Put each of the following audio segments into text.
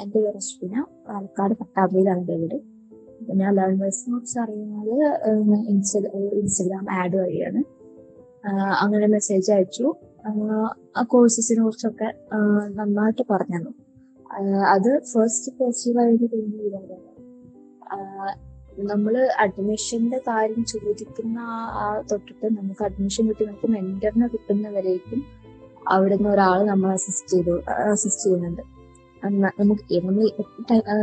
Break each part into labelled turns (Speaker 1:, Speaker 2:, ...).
Speaker 1: എന്റെ പേര് അശ്വിന പാലക്കാട് പട്ടാമ്പിയിലാണ് വീട് ഞാൻ ലേണേഴ്സിനെ കുറിച്ച് അറിയുന്നത് ഇൻസ്റ്റഗ്രാം ആഡ് വഴിയാണ്. അങ്ങനെ മെസ്സേജ് അയച്ചു. ആ കോഴ്സസിനെ കുറിച്ചൊക്കെ നന്നായിട്ട് പറഞ്ഞു അത് ഫസ്റ്റ് പോസിറ്റീവായിട്ട് തോന്നിയതാണ്. നമ്മൾ അഡ്മിഷന്റെ കാര്യം ചോദിക്കുന്ന ആ- തൊട്ടിട്ട് നമുക്ക് അഡ്മിഷൻ കിട്ടി നമുക്ക് മെന്ററിനെ കിട്ടുന്നവരേക്കും അവിടുന്ന് ഒരാൾ നമ്മളെ അസിസ്റ്റ് ചെയ്തു അസിസ്റ്റ് ചെയ്യുന്നുണ്ട്. നമുക്ക് നമ്മൾ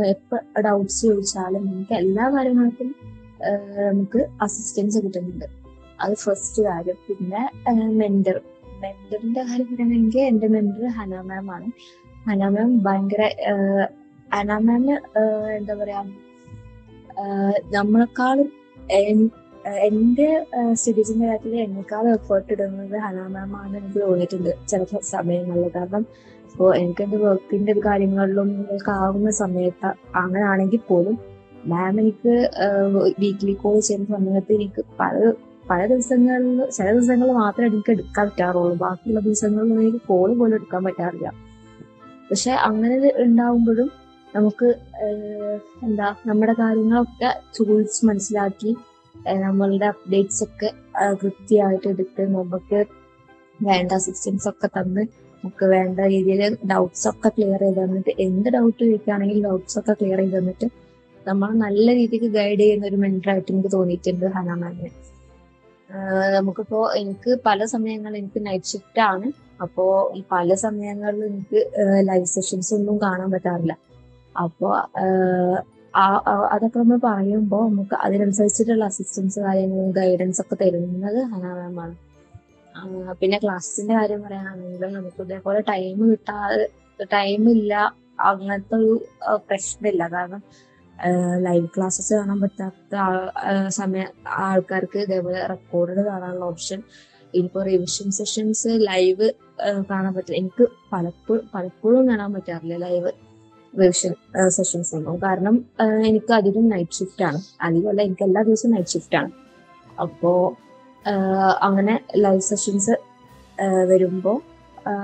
Speaker 1: എപ്പോ ഡൗട്ട്സ് ചോദിച്ചാലും നമുക്ക് എല്ലാ കാര്യങ്ങൾക്കും നമുക്ക് അസിസ്റ്റൻസ് കിട്ടുന്നുണ്ട്. അത് ഫസ്റ്റ് കാര്യം. പിന്നെ മെന്റർ മെന്ററിന്റെ കാര്യം പറയണമെങ്കിൽ എന്റെ മെന്റർ ഹന മാം ആണ്. ഹന മാം ഭയങ്കര ഹന മാമിന് എന്താ പറയാ നമ്മളെക്കാളും എന്റെ സ്റ്റഡീസിന്റെ കാര്യത്തിൽ എന്നെക്കാളും എഫേർട്ട് ഇടുന്നത് ഹനാ മാമാണ് എനിക്ക് തോന്നിയിട്ടുണ്ട് ചില സമയങ്ങളിൽ കാരണം ഇപ്പോൾ എനിക്ക് എന്റെ വർക്കിന്റെ കാര്യങ്ങളിലും നിങ്ങൾക്ക് ആവുന്ന സമയത്ത് അങ്ങനെ ആണെങ്കിൽ പോലും മാം എനിക്ക് വീക്ക്ലി കോൾ ചെയ്യുന്ന സമയത്ത് എനിക്ക് പല പല ദിവസങ്ങളിൽ ചില ദിവസങ്ങളിൽ മാത്രമേ എനിക്ക് എടുക്കാൻ പറ്റാറുള്ളൂ. ബാക്കിയുള്ള ദിവസങ്ങളിൽ എനിക്ക് കോൾ പോലും എടുക്കാൻ പറ്റാറില്ല. പക്ഷെ അങ്ങനെ ഉണ്ടാവുമ്പോഴും നമുക്ക് എന്താ നമ്മുടെ കാര്യങ്ങളൊക്കെ ചോദിച്ച് മനസ്സിലാക്കി നമ്മളുടെ അപ്ഡേറ്റ്സ് ഒക്കെ കൃത്യമായിട്ട് എടുത്ത് നമുക്ക് വേണ്ട അസിസ്റ്റൻസ് ഒക്കെ തന്ന് നമുക്ക് വേണ്ട രീതിയിൽ ഡൗട്ട്സ് ഒക്കെ ക്ലിയർ ചെയ്ത് തന്നിട്ട് എന്ത് ഡൗട്ട് ചോദിക്കുകയാണെങ്കിൽ ഡൗട്ട്സ് ഒക്കെ ക്ലിയർ ചെയ്ത് തന്നിട്ട് നമ്മൾ നല്ല രീതിക്ക് ഗൈഡ് ചെയ്യുന്ന ഒരു മെന്ററായിട്ട് എനിക്ക് തോന്നിയിട്ടുണ്ട് ഹന മാമിനെ. നമുക്കിപ്പോ എനിക്ക് പല സമയങ്ങളിൽ എനിക്ക് നൈറ്റ് ഷിഫ്റ്റ് ആണ്. അപ്പോ പല സമയങ്ങളിൽ എനിക്ക് ലൈവ് സെഷൻസ് ഒന്നും കാണാൻ പറ്റാറില്ല. അപ്പോ അതൊക്കെ നമ്മൾ പറയുമ്പോൾ നമുക്ക് അതിനനുസരിച്ചിട്ടുള്ള അസിസ്റ്റൻസ് കാര്യങ്ങളും ഗൈഡൻസ് ഒക്കെ തരുന്നത് ഹനാ മാമാണ് പിന്നെ ക്ലാസ്സിന്റെ കാര്യം പറയുകയാണെങ്കിൽ നമുക്ക് ഇതേപോലെ ടൈം കിട്ടാതെ ടൈം ഇല്ല അങ്ങനത്തെ ഒരു പ്രശ്നമില്ല. കാരണം ലൈവ് ക്ലാസ്സസ് കാണാൻ പറ്റാത്ത സമയ ആൾക്കാർക്ക് ഇതേപോലെ റെക്കോർഡ് കാണാനുള്ള ഓപ്ഷൻ ഇനിയിപ്പോ റിവിഷൻ സെഷൻസ് ലൈവ് കാണാൻ പറ്റില്ല. എനിക്ക് പലപ്പോഴും പലപ്പോഴും കാണാൻ പറ്റാറില്ല ലൈവ് റിവിഷൻ സെഷൻസ് ഉണ്ടാവും കാരണം എനിക്ക് അധികം നൈറ്റ് ഷിഫ്റ്റ് ആണ്. അധികമല്ല എനിക്ക് എല്ലാ ദിവസവും നൈറ്റ് ഷിഫ്റ്റ് ആണ്. അപ്പോ അങ്ങനെ ലൈവ് സെഷൻസ് വരുമ്പോൾ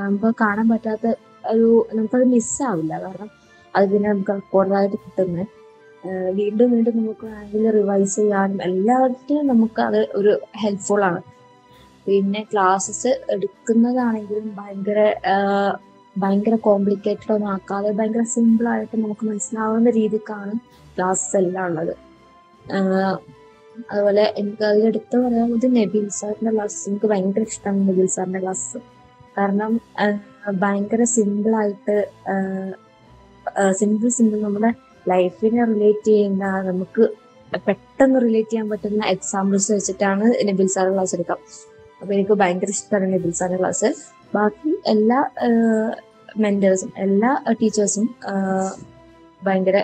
Speaker 1: നമുക്ക് കാണാൻ പറ്റാത്ത ഒരു നമുക്കത് മിസ്സാവില്ല കാരണം അത് പിന്നെ നമുക്ക് റെക്കോർഡായിട്ട് കിട്ടുന്നത്. വീണ്ടും വീണ്ടും നമുക്ക് വേണമെങ്കിൽ റിവൈസ് ചെയ്യാനും എല്ലാത്തിനും നമുക്ക് അത് ഒരു ഹെൽപ്ഫുൾ ആണ്. പിന്നെ ക്ലാസ്സസ് എടുക്കുന്നതാണെങ്കിലും ഭയങ്കര ഭയങ്കര കോംപ്ലിക്കേറ്റഡ് ഒന്നും ആക്കാതെ ഭയങ്കര സിമ്പിൾ ആയിട്ട് നമുക്ക് മനസ്സിലാവുന്ന രീതിക്കാണ് ക്ലാസ്സസ് എല്ലാം ഉള്ളത്. അതുപോലെ എനിക്ക് അതിലെടുത്ത് പറയാവുന്നത് നബീൽ സാറിന്റെ ക്ലാസ് എനിക്ക് ഭയങ്കര ഇഷ്ടമാണ് നബീൽ സാറിന്റെ ക്ലാസ് കാരണം ഭയങ്കര സിമ്പിൾ ആയിട്ട് സിമ്പിൾ സിമ്പിൾ നമ്മുടെ ലൈഫിനെ റിലേറ്റ് ചെയ്യുന്ന നമുക്ക് പെട്ടെന്ന് റിലേറ്റ് ചെയ്യാൻ പറ്റുന്ന എക്സാമ്പിൾസ് വെച്ചിട്ടാണ് നബിൽ സാറിന്റെ ക്ലാസ് എടുക്കാം അപ്പൊ എനിക്ക് ഭയങ്കര ഇഷ്ടമാണ് നബിൽ സാറിന്റെ ക്ലാസ് ബാക്കി എല്ലാ മെന്റേഴ്സും എല്ലാ ടീച്ചേഴ്സും ഭയങ്കര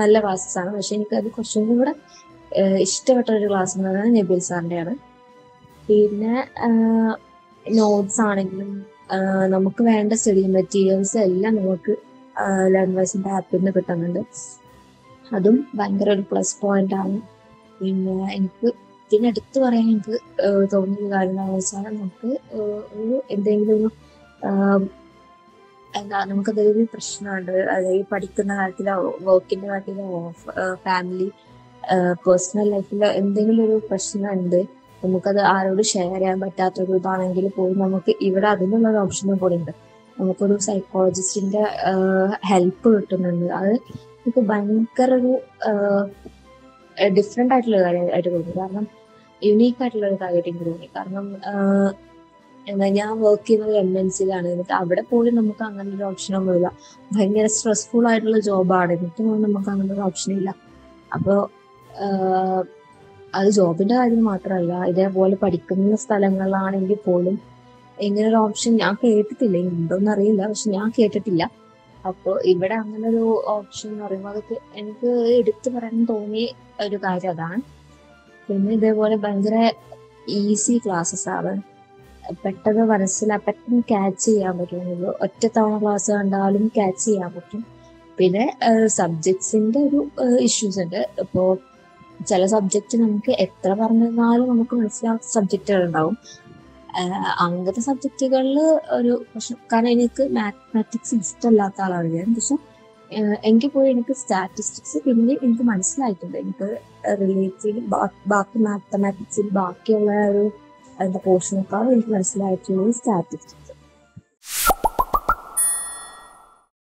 Speaker 1: നല്ല ക്ലാസ്സസ് ആണ്. പക്ഷെ എനിക്ക് അത് കുറച്ചും കൂടെ ഇഷ്ടപ്പെട്ട ഒരു ക്ലാസ് എന്ന് പറയുന്നത് നബീൽ സാറിന്റെയാണ് പിന്നെ നോട്ട്സ് ആണെങ്കിലും നമുക്ക് വേണ്ട സ്റ്റഡി മെറ്റീരിയൽസ് എല്ലാം നമുക്ക് ലേൺവേഴ്സിന്റെ ആപ്പിൽ നിന്ന് കിട്ടുന്നുണ്ട്. അതും ഭയങ്കര ഒരു പ്ലസ് പോയിന്റ് ആണ്. പിന്നെ എനിക്ക് പിന്നെ എടുത്തു പറയാൻ എനിക്ക് തോന്നിയ കാര്യം എന്താണെന്ന് വെച്ചാൽ നമുക്ക് ഒരു എന്തെങ്കിലും ഒരു എന്താ നമുക്ക് എന്തെങ്കിലും പ്രശ്നമുണ്ട്. അതായത് പഠിക്കുന്ന കാര്യത്തിലോ വർക്കിന്റെ കാര്യത്തിലോ ഫാമിലി പേഴ്സണൽ ലൈഫിലോ എന്തെങ്കിലും ഒരു പ്രശ്നമുണ്ട്. നമുക്കത് ആരോട് ഷെയർ ചെയ്യാൻ പറ്റാത്തൊരു ഇതാണെങ്കിൽ പോലും നമുക്ക് ഇവിടെ അതിനുള്ള ഒരു ഓപ്ഷനും കൂടി ഉണ്ട്. നമുക്കൊരു സൈക്കോളജിസ്റ്റിന്റെ ഹെൽപ്പ് കിട്ടുന്നുണ്ട്. അത് നമുക്ക് ഭയങ്കര ഒരു ഡിഫറെന്റ് ആയിട്ടുള്ള കാര്യമായിട്ട് തോന്നി. കാരണം യുണീക്ക് ആയിട്ടുള്ള ഒരു കാര്യമായിട്ട് തോന്നി. കാരണം എന്താ ഞാൻ വർക്ക് ചെയ്യുന്നത് എം എൻ സിയിലാണ് എന്നിട്ട് അവിടെ പോലും നമുക്ക് അങ്ങനെ ഒരു ഓപ്ഷൻ ഓപ്ഷനൊന്നുമില്ല ഭയങ്കര സ്ട്രെസ്ഫുൾ ആയിട്ടുള്ള ജോബാണ് എന്നിട്ടും നമുക്ക് അങ്ങനെ ഒരു ഓപ്ഷൻ ഇല്ല. അപ്പോ അത് ജോബിന്റെ കാര്യം മാത്രമല്ല. ഇതേപോലെ പഠിക്കുന്ന സ്ഥലങ്ങളിലാണെങ്കിൽ പോലും ഇങ്ങനെ ഒരു ഓപ്ഷൻ ഞാൻ കേട്ടിട്ടില്ല. ഉണ്ടോന്ന് അറിയില്ല. പക്ഷെ ഞാൻ കേട്ടിട്ടില്ല. അപ്പോൾ ഇവിടെ അങ്ങനെ ഒരു ഓപ്ഷൻ എന്ന് പറയുമ്പോൾ അതൊക്കെ എനിക്ക് എടുത്തു പറയാൻ തോന്നിയ ഒരു കാര്യം അതാണ്. പിന്നെ ഇതേപോലെ ഭയങ്കര ഈസി ക്ലാസ്സസ് ആണ്. പെട്ടെന്ന് മനസ്സിലാ പെട്ടെന്ന് ക്യാച്ച് ചെയ്യാൻ പറ്റും. ഒറ്റ തവണ ക്ലാസ് കണ്ടാലും ക്യാച്ച് ചെയ്യാൻ പറ്റും. പിന്നെ സബ്ജക്ട്സിന്റെ ഒരു ഇഷ്യൂസ് ഉണ്ട്. ഇപ്പോ ചില സബ്ജക്റ്റ് നമുക്ക് എത്ര പറഞ്ഞാലും നമുക്ക് മനസ്സിലാവുന്ന സബ്ജക്റ്റുകൾ ഉണ്ടാവും അങ്ങനത്തെ സബ്ജക്റ്റുകളിൽ ഒരു പ്രശ്നം കാരണം എനിക്ക് മാത്തമാറ്റിക്സ് ഇഷ്ടമല്ലാത്ത ആളാണ് ഞാൻ. പക്ഷെ എങ്കിൽ പോലും എനിക്ക് സ്റ്റാറ്റിസ്റ്റിക്സ് പിന്നെ എനിക്ക് മനസ്സിലായിട്ടുണ്ട്. എനിക്ക് റിലേറ്റീവ് ബാക്കി മാത്തമാറ്റിക്സിൽ ബാക്കിയുള്ള ഒരു എന്താ പോർഷനേക്കാളും എനിക്ക് മനസ്സിലായിട്ടുള്ളത് സ്റ്റാറ്റിസ്റ്റിക്സ്